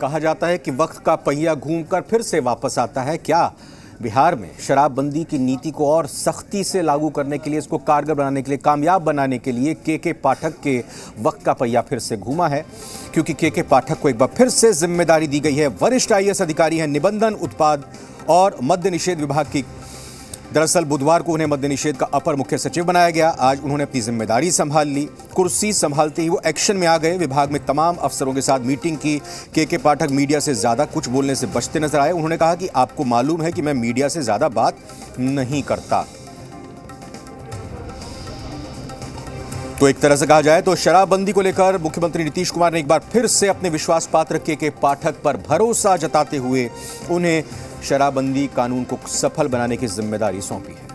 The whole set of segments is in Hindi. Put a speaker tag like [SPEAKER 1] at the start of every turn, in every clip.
[SPEAKER 1] कहा जाता है कि वक्त का पहिया घूमकर फिर से वापस आता है। क्या बिहार में शराबबंदी की नीति को और सख्ती से लागू करने के लिए, इसको कारगर बनाने के लिए, कामयाब बनाने के लिए के के पाठक के वक्त का पहिया फिर से घूमा है? क्योंकि के के पाठक को एक बार फिर से ज़िम्मेदारी दी गई है। वरिष्ठ आई अधिकारी हैं निबंधन, उत्पाद और मद्य निषेध विभाग की दरअसल बुधवार को उन्हें मद्य निषेध का अपर मुख्य सचिव बनाया गया। आज उन्होंने अपनी ज़िम्मेदारी संभाल ली। कुर्सी संभालते ही वो एक्शन में आ गए। विभाग में तमाम अफसरों के साथ मीटिंग की। के के पाठक मीडिया से ज़्यादा कुछ बोलने से बचते नज़र आए। उन्होंने कहा कि आपको मालूम है कि मैं मीडिया से ज़्यादा बात नहीं करता। तो एक तरह से कहा जाए तो शराबबंदी को लेकर मुख्यमंत्री नीतीश कुमार ने एक बार फिर से अपने विश्वास पात्र के के पाठक पर भरोसा जताते हुए उन्हें शराबबंदी कानून को सफल बनाने की ज़िम्मेदारी सौंपी है।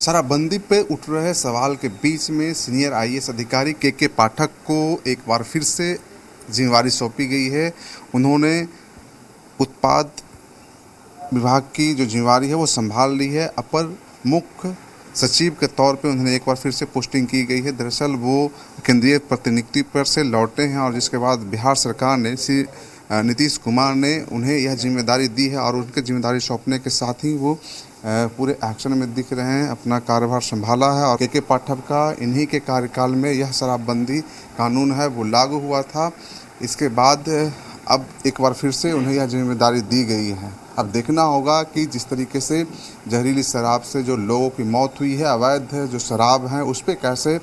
[SPEAKER 2] शराबबंदी पे उठ रहे सवाल के बीच में सीनियर आईएएस अधिकारी के के पाठक को एक बार फिर से जिम्मेवारी सौंपी गई है। उन्होंने उत्पाद विभाग की जो जिम्मेवारी है वो संभाल ली है। अपर मुख्य सचिव के तौर पे उन्हें एक बार फिर से पोस्टिंग की गई है। दरअसल वो केंद्रीय प्रतिनियुक्ति पर से लौटे हैं और जिसके बाद बिहार सरकार ने श्री नीतीश कुमार ने उन्हें यह ज़िम्मेदारी दी है और उनके ज़िम्मेदारी सौंपने के साथ ही वो पूरे एक्शन में दिख रहे हैं। अपना कार्यभार संभाला है और के के पाठक का इन्हीं के कार्यकाल में यह शराबबंदी कानून है, वो लागू हुआ था। इसके बाद अब एक बार फिर से उन्हें यह ज़िम्मेदारी दी गई है। अब देखना होगा कि जिस तरीके से जहरीली शराब से जो लोगों की मौत हुई है, अवैध जो शराब हैं, उस पर कैसे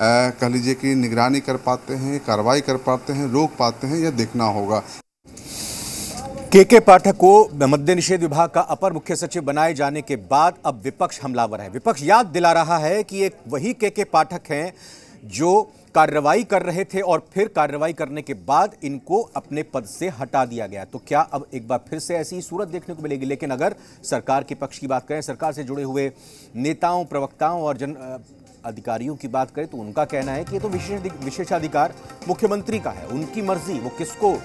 [SPEAKER 2] कह लीजिए कि निगरानी कर पाते हैं, कार्रवाई कर पाते हैं, रोक पाते हैं, यह देखना होगा।
[SPEAKER 1] के के पाठक को मद्य निषेध विभाग का अपर मुख्य सचिव बनाए जाने के बाद अब विपक्ष हमलावर है। विपक्ष याद दिला रहा है कि एक वही के के पाठक हैं जो कार्रवाई कर रहे थे और फिर कार्रवाई करने के बाद इनको अपने पद से हटा दिया गया। तो क्या अब एक बार फिर से ऐसी सूरत देखने को मिलेगी? लेकिन अगर सरकार के पक्ष की बात करें, सरकार से जुड़े हुए नेताओं, प्रवक्ताओं और जन अधिकारियों की बात करें तो उनका कहना है कि ये तो विशेष विशेषाधिकार मुख्यमंत्री का है। उनकी मर्ज़ी, वो किसको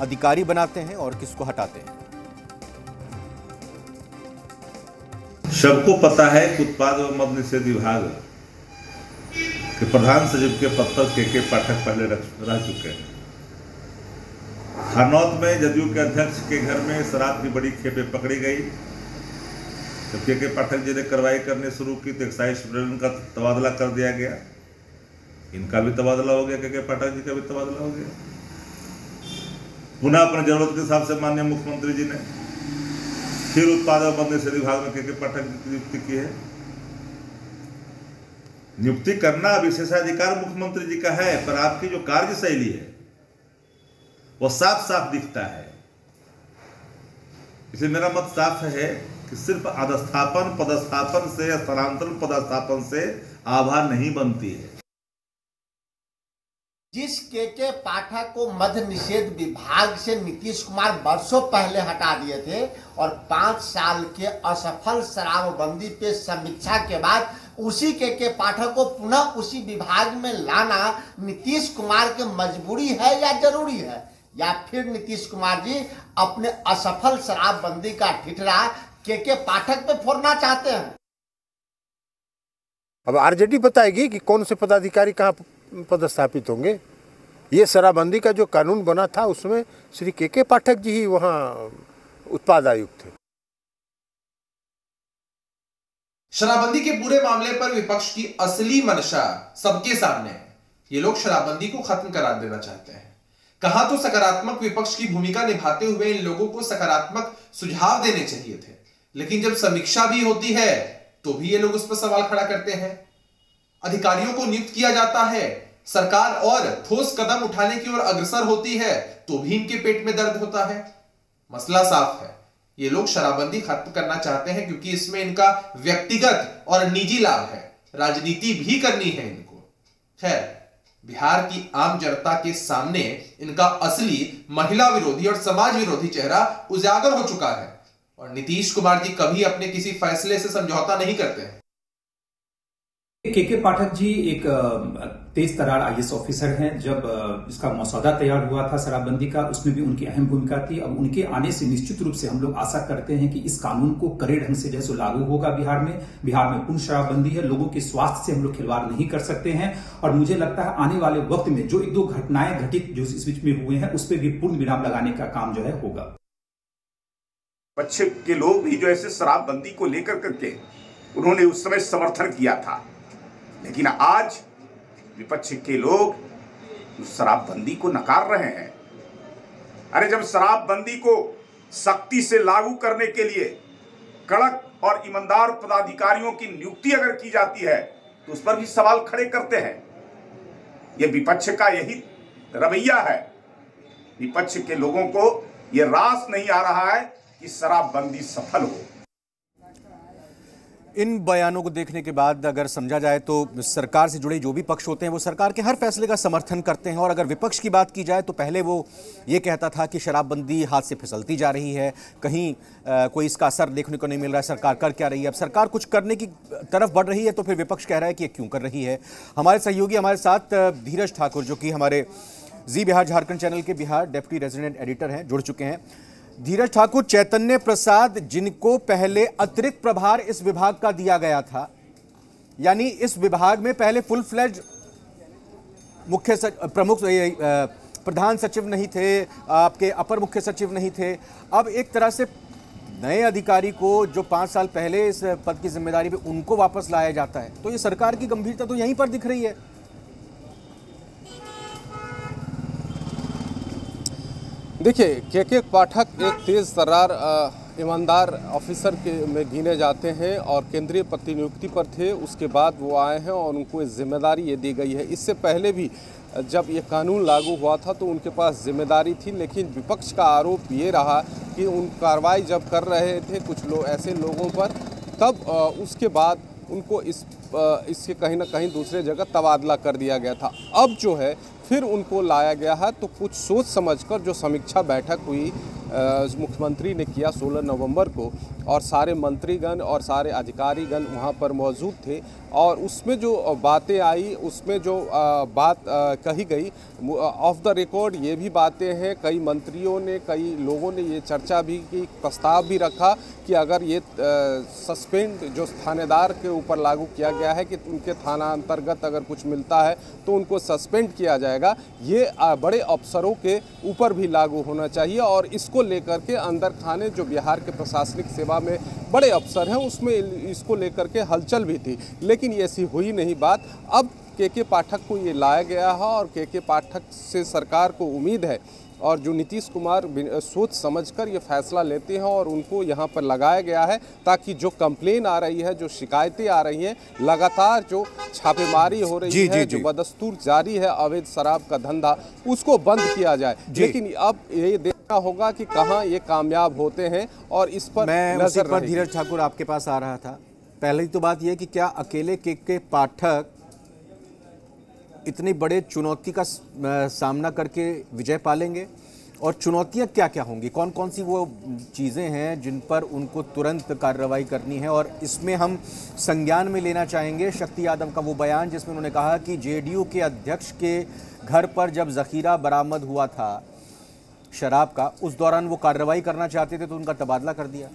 [SPEAKER 1] अधिकारी बनाते हैं और किसको हटाते हैं।
[SPEAKER 3] सबको पता है कि उत्पाद एवं मद निषेध विभाग प्रधान सचिव के पद पर के के पाठक पहले रह चुके हैं। हरनौत में जदयू के अध्यक्ष के घर में शराब की बड़ी खेपे पकड़ी गई। जब के के पाठक जी ने कार्रवाई करने शुरू की तो एक्साइज सुप्रीम का तबादला कर दिया गया। इनका भी तबादला हो गया, के के पाठक जी का भी तबादला हो गया। पुनः अपने ज़रूरत के हिसाब से माननीय मुख्यमंत्री जी ने फिर उत्पादक बंद निषेध विभाग में के पाठक की नियुक्ति की है। नियुक्ति करना विशेषाधिकार मुख्यमंत्री जी का है, पर आपकी जो कार्यशैली है, वो साफ़ साफ़ दिखता है। इसलिए मेरा मत साफ़ है कि सिर्फ़ अधस्थापन, पदस्थापन से स्थानांतरण पदस्थापन से आभा नहीं बनती है।
[SPEAKER 4] जिस के के पाठक को मध्य निषेध विभाग से नीतीश कुमार वर्षों पहले हटा दिए थे और पाँच साल के असफल शराबबंदी पे समीक्षा के बाद उसी के के पाठक को पुनः उसी विभाग में लाना नीतीश कुमार के मजबूरी है या ज़रूरी है? या फिर नीतीश कुमार जी अपने असफल शराबबंदी का ठिठरा के के पाठक पे फोड़ना चाहते हैं?
[SPEAKER 5] अब आरजेडी बताएगी कि कौन से पदाधिकारी कहाँ पदस्थापित होंगे? ये शराबबंदी का जो कानून बना था, उसमें श्री के के पाठक जी ही वहाँ उत्पाद आयुक्त थे।
[SPEAKER 6] शराबबंदी के पूरे मामले पर विपक्ष की असली मंशा सबके सामने है। ये लोग शराबबंदी को खत्म करा देना चाहते हैं। कहा तो सकारात्मक विपक्ष की भूमिका निभाते हुए इन लोगों को सकारात्मक सुझाव देने चाहिए थे। लेकिन जब समीक्षा भी होती है तो भी ये लोग उस पर सवाल खड़ा करते हैं। अधिकारियों को नियुक्त किया जाता है। सरकार और ठोस कदम उठाने की ओर अग्रसर होती है तो भी इनके पेट में दर्द होता है। मसला साफ़ है। ये लोग शराबबंदी खत्म करना चाहते हैं क्योंकि इसमें इनका व्यक्तिगत और निजी लाभ है। राजनीति भी करनी है इनको। खैर, बिहार की आम जनता के सामने इनका असली महिला विरोधी और समाज विरोधी चेहरा उजागर हो चुका है। और नीतीश कुमार जी कभी अपने किसी फैसले से समझौता नहीं करते हैं।
[SPEAKER 7] के के पाठक जी एक तेज तरार आईएएस ऑफिसर हैं। जब इसका मसौदा तैयार हुआ था शराबबंदी का, उसमें भी उनकी अहम भूमिका थी। अब उनके आने से निश्चित रूप से हम लोग आशा करते हैं कि इस कानून को कड़े ढंग से जैसे लागू होगा बिहार में बिहार में पूर्ण शराबबंदी है, लोगों के स्वास्थ्य से हम लोग खिलवाड़ नहीं कर सकते हैं। और मुझे लगता है आने वाले वक्त में जो एक दो घटनाएँ घटित जो इस बीच में हुए हैं, उस पर भी पूर्ण विराम लगाने का काम जो है होगा।
[SPEAKER 8] विपक्ष के लोग भी जो ऐसे शराबबंदी को लेकर करके, उन्होंने उस समय समर्थन किया था। लेकिन आज विपक्ष के लोग शराबबंदी को नकार रहे हैं। अरे जब शराबबंदी को सख्ती से लागू करने के लिए कड़क और ईमानदार पदाधिकारियों की नियुक्ति अगर की जाती है तो उस पर भी सवाल खड़े करते हैं। यह विपक्ष का यही रवैया है। विपक्ष के लोगों को यह रास नहीं आ रहा है कि शराबबंदी सफल हो।
[SPEAKER 1] इन बयानों को देखने के बाद अगर समझा जाए तो सरकार से जुड़े जो भी पक्ष होते हैं वो सरकार के हर फैसले का समर्थन करते हैं। और अगर विपक्ष की बात की जाए तो पहले वो ये कहता था कि शराबबंदी हाथ से फिसलती जा रही है कहीं अ, कोई इसका असर देखने को नहीं मिल रहा है सरकार कर क्या रही है? अब सरकार कुछ करने की तरफ़ बढ़ रही है तो फिर विपक्ष कह रहा है कि क्यों कर रही है? हमारे सहयोगी हमारे साथ धीरज ठाकुर जो कि हमारे जी बिहार झारखंड चैनल के बिहार डेप्टी रेजिडेंट एडिटर हैं जुड़ चुके हैं। धीरज ठाकुर चैतन्य प्रसाद, जिनको पहले अतिरिक्त प्रभार इस विभाग का दिया गया था, यानी इस विभाग में पहले फुल फ्लेज मुख्य प्रमुख प्रधान सचिव नहीं थे, आपके अपर मुख्य सचिव नहीं थे। अब एक तरह से नए अधिकारी को जो पाँच साल पहले इस पद की ज़िम्मेदारी पे उनको वापस लाया जाता है। तो ये सरकार की गंभीरता तो यहीं पर दिख रही है।
[SPEAKER 9] देखिए के के पाठक एक तेज तर्रार अ, ईमानदार ऑफिसर के में गिने जाते हैं और केंद्रीय प्रतिनियुक्ति पर थे उसके बाद वो आए हैं और उनको ज़िम्मेदारी ये दी गई है। इससे पहले भी जब ये कानून लागू हुआ था तो उनके पास ज़िम्मेदारी थी लेकिन विपक्ष का आरोप ये रहा कि उन कार्रवाई जब कर रहे थे कुछ लोग ऐसे लोगों पर तब उसके बाद उनको इस इसके कहीं ना कहीं दूसरे जगह तबादला कर दिया गया था। अब जो है फिर उनको लाया गया है। तो कुछ सोच समझकर जो समीक्षा बैठक हुई मुख्यमंत्री ने किया 16 नवंबर को, और सारे मंत्रीगण और सारे अधिकारीगण वहाँ पर मौजूद थे। और उसमें जो बातें आई, उसमें जो बात कही गई ऑफ़ द रिकॉर्ड ये भी बातें हैं। कई मंत्रियों ने, कई लोगों ने ये चर्चा भी की, प्रस्ताव भी रखा कि अगर ये सस्पेंड जो थानेदार के ऊपर लागू किया गया है कि उनके थाना अंतर्गत अगर कुछ मिलता है तो उनको सस्पेंड किया जाएगा। ये बड़े अफसरों के ऊपर भी लागू होना चाहिए और इसको लेकर के अंदर खाने जो बिहार के प्रशासनिक सेवा में बड़े अफसर हैं उसमें इसको लेकर के हलचल भी थी। लेकिन ऐसी हुई नहीं बात। अब के के पाठक को ये लाया गया है और के के पाठक से सरकार को उम्मीद है और जो नीतीश कुमार सोच समझकर ये फैसला लेते हैं और उनको यहाँ पर लगाया गया है ताकि जो कंप्लेन आ रही है जो शिकायतें आ रही हैं लगातार जो छापेमारी हो रही
[SPEAKER 1] जी,
[SPEAKER 9] है
[SPEAKER 1] जी,
[SPEAKER 9] जो बदस्तूर जारी है अवैध शराब का धंधा उसको बंद किया जाए। लेकिन अब ये देखना होगा कि कहाँ ये कामयाब होते हैं और इस पर
[SPEAKER 1] मैं उसी
[SPEAKER 9] नज़र
[SPEAKER 1] पर धीरज ठाकुर आपके पास आ रहा था। पहली तो बात यह कि क्या अकेले के के पाठक इतनी बड़े चुनौती का सामना करके विजय पालेंगे? और चुनौतियाँ क्या क्या होंगी? कौन कौन सी वो चीज़ें हैं जिन पर उनको तुरंत कार्रवाई करनी है? और इसमें हम संज्ञान में लेना चाहेंगे शक्ति यादव का वो बयान जिसमें उन्होंने कहा कि जेडीयू के अध्यक्ष के घर पर जब जखीरा बरामद हुआ था शराब का, उस दौरान वो कार्रवाई करना चाहते थे तो उनका तबादला कर दिया।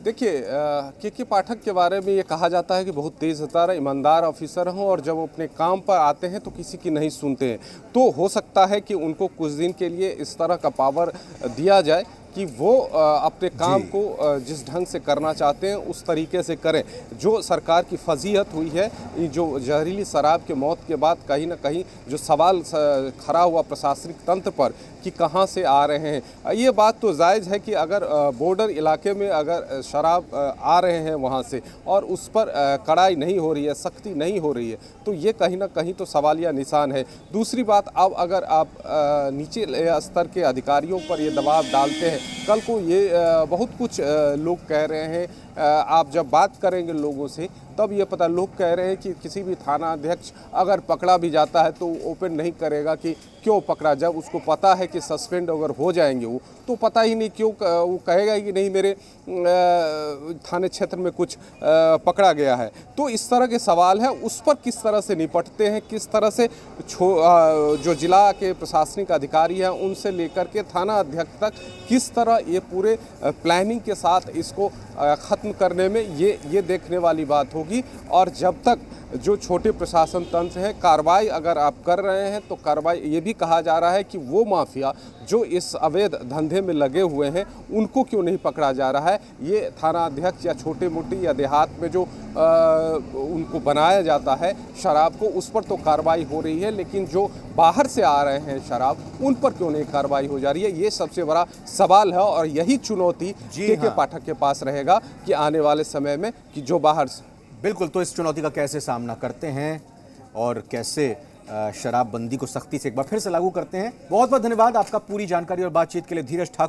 [SPEAKER 9] देखिए के के पाठक के बारे में ये कहा जाता है कि बहुत तेज़ हतार ईमानदार ऑफिसर हों और जब वो अपने काम पर आते हैं तो किसी की नहीं सुनते हैं। तो हो सकता है कि उनको कुछ दिन के लिए इस तरह का पावर दिया जाए। कि वो अपने काम को जिस ढंग से करना चाहते हैं उस तरीके से करें। जो सरकार की फजीहत हुई है जो जहरीली शराब के मौत के बाद कहीं ना कहीं जो सवाल खड़ा हुआ प्रशासनिक तंत्र पर कि कहाँ से आ रहे हैं। ये बात तो जायज़ है कि अगर बॉर्डर इलाके में अगर शराब आ रहे हैं वहाँ से और उस पर कड़ाई नहीं हो रही है सख्ती नहीं हो रही है तो ये कहीं ना कहीं तो सवालिया निशान है। दूसरी बात अब अगर आप नीचे स्तर के अधिकारियों पर ये दबाव डालते हैं कल को ये बहुत कुछ लोग कह रहे हैं। आप जब बात करेंगे लोगों से तब ये पता लोग कह रहे हैं कि किसी भी थाना अध्यक्ष अगर पकड़ा भी जाता है तो ओपन नहीं करेगा कि क्यों पकड़ा। जब उसको पता है कि सस्पेंड अगर हो जाएँगे वो तो पता ही नहीं क्यों वो कहेगा कि नहीं मेरे थाने क्षेत्र में कुछ पकड़ा गया है। तो इस तरह के सवाल है उस पर किस तरह से निपटते हैं किस तरह से जो जिला के प्रशासनिक अधिकारी हैं उनसे लेकर के थाना अध्यक्ष तक किस तरह ये पूरे प्लानिंग के साथ इसको अ, ख़त्म करने में ये ये देखने वाली बात होगी। और जब तक जो छोटे प्रशासन तंत्र है कार्रवाई अगर आप कर रहे हैं तो कार्रवाई ये भी कहा जा रहा है कि वो माफिया जो इस अवैध धंधे में लगे हुए हैं उनको क्यों नहीं पकड़ा जा रहा है ये थाना अध्यक्ष या छोटे मोटी या देहात में जो आ, उनको बनाया जाता है शराब को उस पर तो कार्रवाई हो रही है लेकिन जो बाहर से आ रहे हैं शराब उन पर क्यों नहीं कार्रवाई हो जा रही है ये सबसे बड़ा सवाल है और यही चुनौती
[SPEAKER 1] जी
[SPEAKER 9] के के
[SPEAKER 1] हाँ।
[SPEAKER 9] पाठक के पास रहेगा कि आने वाले समय में कि जो बाहर से
[SPEAKER 1] बिल्कुल तो इस चुनौती का कैसे सामना करते हैं और कैसे शराबबंदी को सख्ती से एक बार फिर से लागू करते हैं? बहुत बहुत धन्यवाद आपका पूरी जानकारी और बातचीत के लिए। धीरज ठाकुर।